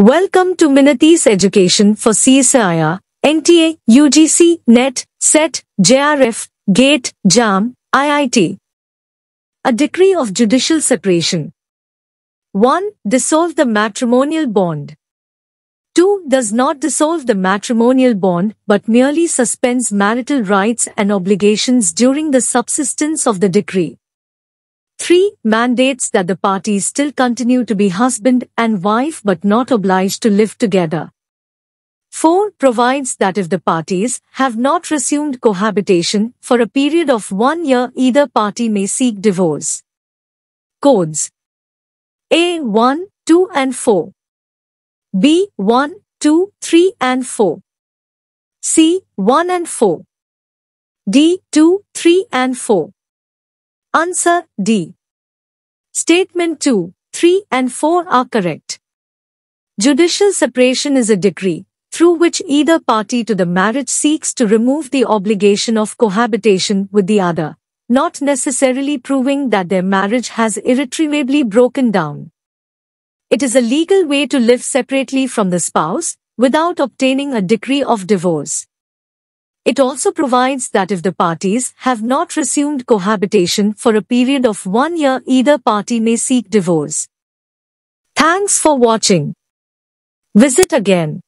Welcome to Minati's Education for CSIR, NTA, UGC, NET, SET, JRF, GATE, JAM, IIT. A decree of judicial separation. 1. Dissolve the matrimonial bond. 2. Does not dissolve the matrimonial bond but merely suspends marital rights and obligations during the subsistence of the decree. 3. Mandates that the parties still continue to be husband and wife but not obliged to live together. 4. Provides that if the parties have not resumed cohabitation for a period of one year either party may seek divorce. Codes A 1, 2 and 4 B 1, 2, 3 and 4 C 1 and 4 D 2, 3 and 4 Answer D. Statement 2, 3 and 4 are correct. Judicial separation is a decree through which either party to the marriage seeks to remove the obligation of cohabitation with the other, not necessarily proving that their marriage has irretrievably broken down. It is a legal way to live separately from the spouse without obtaining a decree of divorce. It also provides that if the parties have not resumed cohabitation for a period of one year either party may seek divorce. Thanks for watching. Visit again.